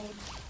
Ravage.